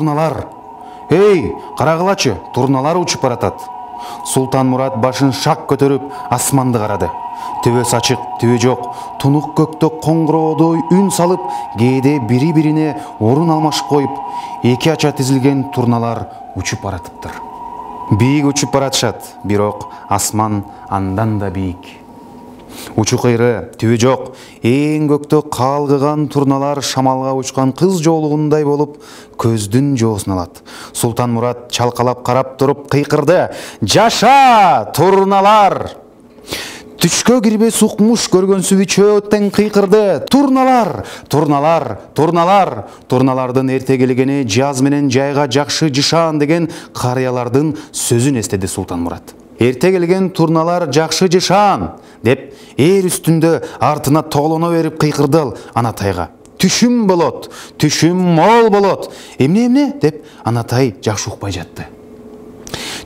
турналар. Эй карагылачы турналар учуп баратат. Султан мурат башын шак көтөрүп асманды карады төбөсү ачык түбө жок тунук көктө коңгуроодой үн салып кээде бири бирине орун алмашып коюп эки ача тизилген турналар учуп баратыптыр. Бийик учуп баратышат бирок асман андан да бийик учу кыйры түбү жок. Эң көктө калгыган турналар шамалга учкан кыз жоолугундай болуп көздүн жоосун алат. Султан мурат чалкалап карап туруп кыйкырды. Жаша турналар! Түшкө кирбес укмуш көргөнсүбү чөөттен кыйкырды. Турналар турналар турналар! Турналардын эрте келгени жаз менен жайга жакшы жышаан деген карыялардын сөзүн эстеди султан мурат. Эрте келген турналар жакшы жышаан! деп ээр үстүндө артына тоголоно берип кыйкырды ал анатайга түшүм болот түшүм мол болот эмне эмне деп анатай жакшы укпай жатты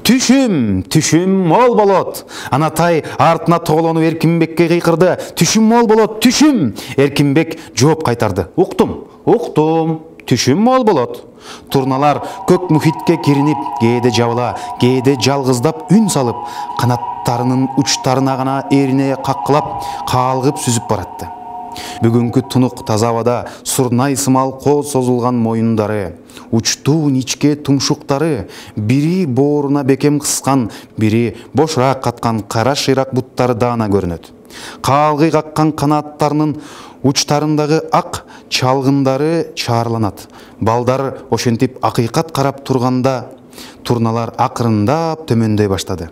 түшүм түшүм мол болот анатай артына тоголонуп эркинбекке кыйкырды түшүм мол болот түшүм эркинбек жооп кайтарды уктум уктум түшүм мол болот турналар көк мухитке киринип кээде жабыла кээде жалгыздап үн салып канаттарынын учтарына гана эрине каккылап каалгып сүзүп баратты бүгүнкү тунук таза абада сурнай сымал кол созулган моюндары учтуу ничке тумшуктары бири бооруна бекем кыскан бири бошураак каткан кара шыйрак буттары даана көрүнөт каалгый каккан канаттарынын учтарындагы ак чалгындары чаарланат. Балдар ошентип акыйкат карап турганда турналар акырындап төмөндөй баштады.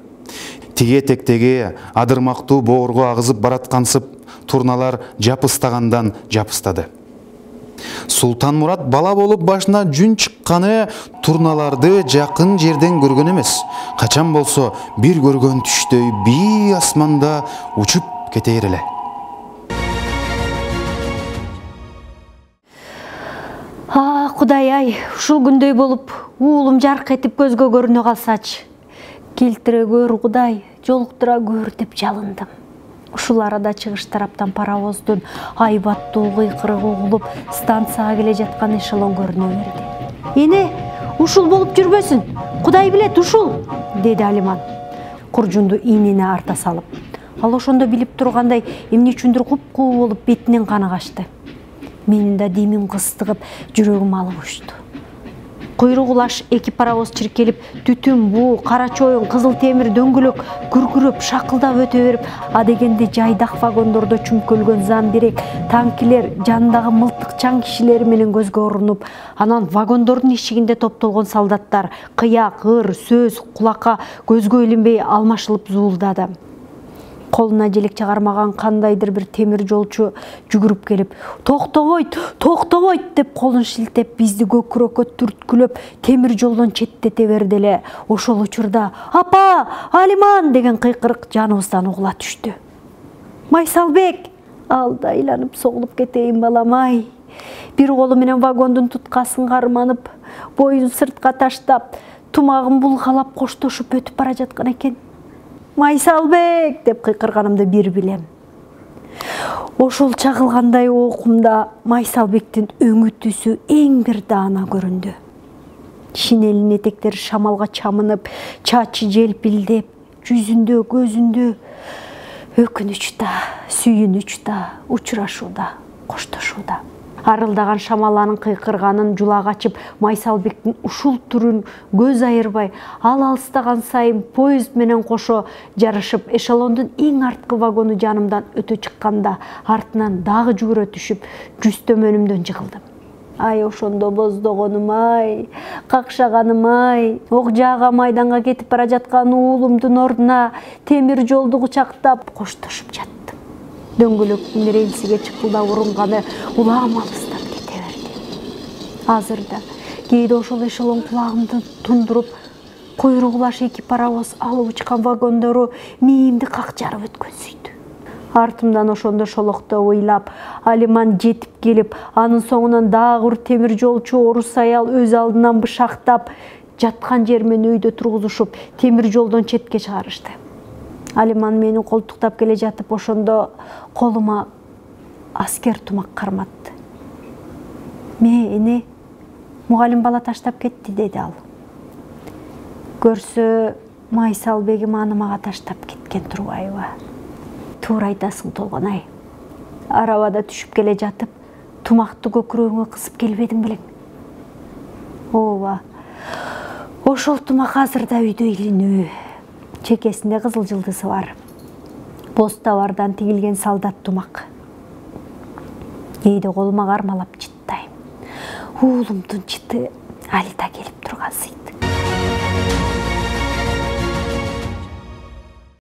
Тиги этектеги адырмактуу боорго агызып бараткансып турналар жапыстагандан жапыстады. Султан мурат бала болуп башына жүн чыкканы турналарды жакын жерден көргөн эмес качан болсо бир көргөн түштөй бий асманда учуп кетээр эле. Кудай ай ушул күндөй болуп уулум жарк этип көзгө көрүнө калсачы келтире көр кудай жолуктура көр деп жалындым. Ушул арада чыгыш тараптан паровоздун айбаттуу кыйкырыгы угулуп станцияга келе жаткан эшелон көрүнө берди. Эне ушул болуп жүрбөсүн кудай билет ушул! деди алиман. Куржунду ийнине арта салып ал ошондо билип тургандай эмне үчүндүр куп-куу болуп бетинен каны качты менин да демим кыстыгып жүрөгүм алып учту куйрук улаш эки паровоз чиркелип түтүн буу кара чоюн кызыл темир дөңгөлөк күркүрөп шакылдап өтө берип адегенде жайдак вагондордо чүмкөлгөн замбирек танкилер жанындагы мылтыкчаң кишилери менен көзгө урунуп анан вагондордун эшигинде топтолгон солдаттар кыяк ыр сөз кулакка көзгө илинбей алмашылып зуулдады колуна желек чыгармаган кандайдыр бир темир жолчу жүгүрүп келип токтобойт токтобойт деп колун шилтеп бизди көкүрөккө түрткүлөп темир жолдон четтете берди эле ошол учурда апа алиман! деген кыйкырык жаныбыздан угула түштү майсалбек алда айланып соголуп кетейин балам ай! Бир колу менен вагондун туткасын карманып боюн сыртка таштап тумагын булгалап коштошуп өтүп бара жаткан экен майсалбек деп кыйкырганымды бир билем ошол чагылгандай окумда майсалбектин өңү түсү эң бир даана көрүндү шинелинин этектери шамалга чамынып чачы желпилдеп жүзүндө көзүндө өкүнүч да сүйүнүч да учурашууда коштошууда арылдаган шамал анын кыйкырганын жулак ачып майсалбектин ушул түрүн көз айырбай ал алыстаган сайын поезд менен кошо жарышып эшелондун эң арткы вагону жанымдан өтө чыкканда артынан дагы жүгүрө түшүп жүз төмөнүмдөн жыгылдым. Ай ошондо боздогонум ай какшаганым ай. Ок жаага майданга кетип бара жаткан уулумдун ордуна темир жолду кучактап коштошуп жаттым дөңгөлөктүн рельсиге чыкылдап урунганы улагым алыстап кете берди азыр да кээде ошол эшелон кулагымды тундуруп куйрук улаш эки паровоз алып учкан вагондору мээримди как жарып өткөнсүйдү артымдан ошондо шолокто ыйлап алиман жетип келип анын соңунан дагы бир темир жолчу орус аял өз алдынан бышактап жаткан жеримен өйдө тургузушуп темир жолдон четке чыгарышты. Алиман мени колтуктап келе жатып ошондо колума аскер тумак карматты. Ме эне мугалим бала таштап кетти деди ал. Көрсө майсал бегим аны мага таштап кеткен турбайбы туура айтасың толгонай арабада түшүп келе жатып тумакты көкүрөгүңө кысып келбедиң белең. Ооба ошол тумак азыр да үйдө илинүү чекесинде кызыл жылдызы бар. Боз товардан тигилген солдат тумак кээде колума кармалап жыттайм уулумдун жыты али да келип турган